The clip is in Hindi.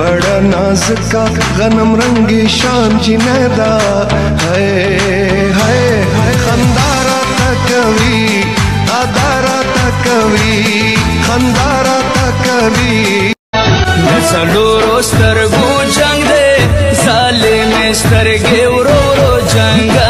बड़ा नाज का गनम रंगी शाम नैदा। है है है खंदारा कवि अदारा तकवी खंदारा कवि सडो रोस्तर गू जंग दे साले में स्तर गे रो रो जंगा